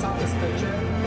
Southeast Asia.